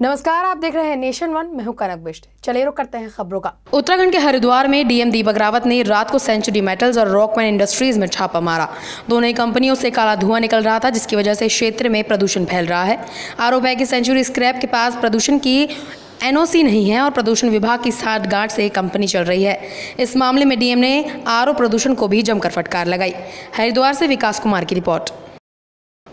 नमस्कार, आप देख रहे हैं नेशन वन, मैं हूँ कनक बिष्ट। चलिए रुक करते हैं खबरों का। उत्तराखंड के हरिद्वार में डीएम दीपक रावत ने रात को सेंचुरी मेटल्स और रॉकमैन इंडस्ट्रीज़ में छापा मारा। दोनों ही कंपनियों से काला धुआँ निकल रहा था, जिसकी वजह से क्षेत्र में प्रदूषण फैल रहा है। आरोप है कि सेंचुरी स्क्रैप के पास प्रदूषण की एनओसी नहीं है और प्रदूषण विभाग की साठ गांठ से कंपनी चल रही है। इस मामले में डीएम ने आरओ प्रदूषण को भी जमकर फटकार लगाई। हरिद्वार से विकास कुमार की रिपोर्ट।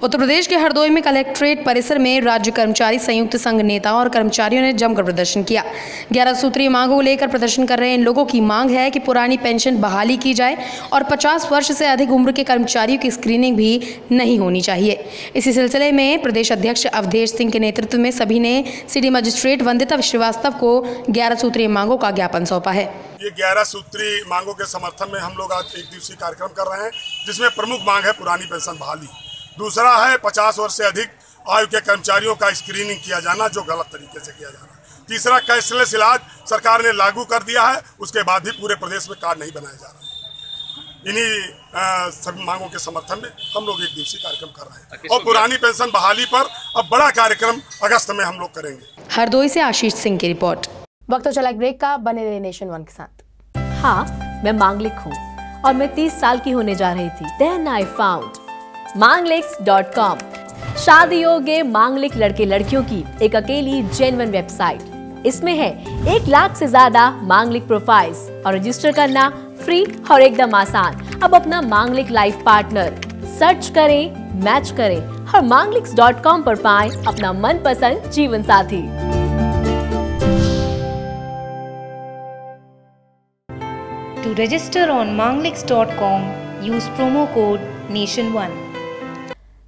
उत्तर प्रदेश के हरदोई में कलेक्ट्रेट परिसर में राज्य कर्मचारी, संयुक्त संघ नेताओं और कर्मचारियों ने जमकर प्रदर्शन किया। ग्यारह सूत्रीय मांगों को लेकर प्रदर्शन कर रहे इन लोगों की मांग है कि पुरानी पेंशन बहाली की जाए और 50 वर्ष से अधिक उम्र के कर्मचारियों की स्क्रीनिंग भी नहीं होनी चाहिए। इसी सिलसिले में प्रदेश अध्यक्ष अवधेश सिंह के नेतृत्व में सभी ने सिटी मजिस्ट्रेट वंदिता श्रीवास्तव को ग्यारह सूत्रीय मांगों का ज्ञापन सौंपा है। ये ग्यारह सूत्री मांगों के समर्थन में हम लोग आज एक दिवसीय कार्यक्रम कर रहे हैं, जिसमें प्रमुख मांग है पुरानी पेंशन बहाली। दूसरा है पचास वर्ष से अधिक आयु के कर्मचारियों का स्क्रीनिंग किया जाना जो गलत तरीके से किया जा रहा है तीसरा कैशलेस इलाज सरकार ने लागू कर दिया है उसके बाद भी पूरे प्रदेश में कार्ड नहीं बनाया जा रहा है। इन्हीं सभी मांगों के समर्थन में हम लोग एक दिवसीय कार्यक्रम कर रहे हैं। और पुरानी पेंशन बहाली पर अब बड़ा कार्यक्रम अगस्त में हम लोग करेंगे। हरदोई से आशीष सिंह की रिपोर्ट। वक्त तो चला एक ब्रेक का बने रहे नेशन वन के साथ। हाँ मैं मांगलिक हूँ और मैं तीस साल की होने जा रही थी। देन आई फाउंड मांगलिक्स.com शादी योग्य मांगलिक लड़के लड़कियों की एक अकेली जेनवन वेबसाइट इसमें है एक लाख से ज़्यादा मांगलिक प्रोफाइल्स और रजिस्टर करना फ्री और एकदम आसान। अब अपना मांगलिक लाइफ पार्टनर सर्च करें मैच करें और मांगलिक्स डॉट कॉम पर पाएँ अपना मनपसंद जीवन साथी। To register on To register on manglix.com, use promo code NATION1.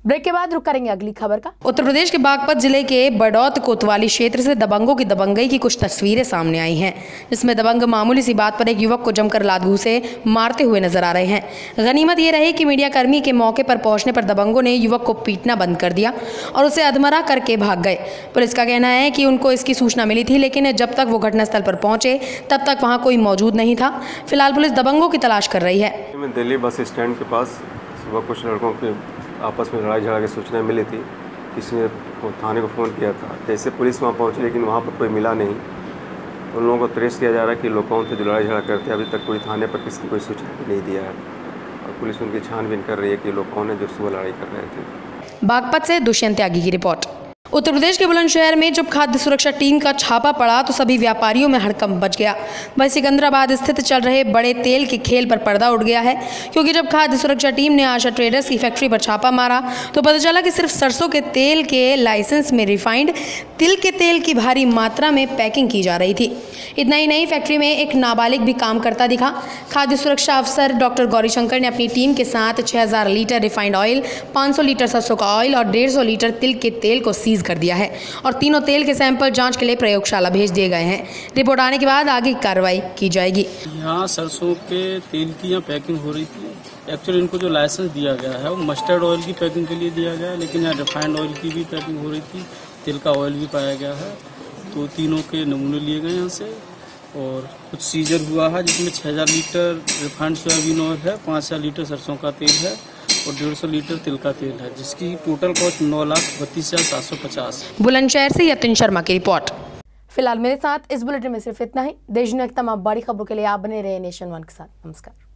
Break के बाद रुक करेंगे अगली खबर का। उत्तर प्रदेश के बागपत ज़िले के बडौत कोतवाली क्षेत्र से दबंगों की दबंगई की कुछ तस्वीरें सामने आई हैं जिसमें दबंग मामूली सी बात पर एक युवक को जमकर लादघू से मारते हुए नज़र आ रहे हैं। गनीमत ये रही कि मीडिया कर्मी के मौके पर पहुँचने पर दबंगों ने युवक को पीटना बंद कर दिया और उसे अधमरा करके भाग गए। पुलिस का कहना है कि उनको इसकी सूचना मिली थी लेकिन जब तक वो घटनास्थल पर पहुँचे तब तक वहाँ कोई मौजूद नहीं था। फ़िलहाल पुलिस दबंगों की तलाश कर रही है। दिल्ली बस स्टैंड के पास सुबह कुछ लड़कों के आपस में लड़ाई झगड़ा की सूचना मिली थी। किसी ने थाने को फ़ोन किया था। जैसे पुलिस वहाँ पहुँची, लेकिन वहाँ पर कोई मिला नहीं। उन लोगों को त्रेस किया जा रहा है कि लोग कौन थे जो लड़ाई झगड़ा करते अभी तक कोई थाने पर किसी कोई सूचना भी नहीं दिया है। और पुलिस उनकी छानबीन कर रही है कि लोग कौन है जो सुबह लड़ाई कर रहे थे। बागपत से दुष्यंत त्यागी की रिपोर्ट। उत्तर प्रदेश के बुलंदशहर में जब खाद्य सुरक्षा टीम का छापा पड़ा तो सभी व्यापारियों में हड़कंप बच गया। वही सिकंदराबाद स्थित चल रहे बड़े तेल के खेल पर पर्दा उठ गया है, क्योंकि जब खाद्य सुरक्षा टीम ने आशा ट्रेडर्स की फैक्ट्री पर छापा मारा तो पता चला कि सिर्फ़ सरसों के तेल के लाइसेंस में रिफाइंड, तिल के तेल की भारी मात्रा में पैकिंग की जा रही थी। इतना ही नहीं, फैक्ट्री में एक नाबालिग भी काम करता दिखा। खाद्य सुरक्षा अफसर डॉक्टर गौरीशंकर ने अपनी टीम के साथ 6000 लीटर रिफाइंड ऑयल 500 लीटर सरसों का ऑयल और 150 लीटर तिल के तेल को सीज कर दिया है और तीनों तेल के सैंपल जाँच के लिए प्रयोगशाला भेज दिए गए हैं। रिपोर्ट आने के बाद आगे कार्रवाई की जाएगी। यहाँ सरसों के तेल की यहाँ पैकिंग हो रही थी। एक्चुअली इनको जो लाइसेंस दिया गया है, वो मस्टर्ड ऑयल की पैकिंग के लिए दिया गया है, लेकिन यहाँ रिफाइंड ऑयल की भी पैकिंग हो रही थी। तेल का ऑयल भी पाया गया है। तो तीनों के नमूने लिए गए यहाँ से। और कुछ सीजर हुआ है, जिसमें 6000 लीटर रिफाइंड सोयाबीन ऑयल है 5000 लीटर सरसों का तेल है। और डेढ़ सौ लीटर तिल का तेल है जिसकी टोटल कॉस्ट नौ लाख बत्तीस हज़ार सात सौ पचास। बुलंदशहर से यतिन शर्मा की रिपोर्ट। फ़िलहाल मेरे साथ इस बुलेटिन में सिर्फ़ इतना ही। देश दुनिया की तमाम बड़ी खबरों के लिए आप बने रहे नेशन वन के साथ। नमस्कार।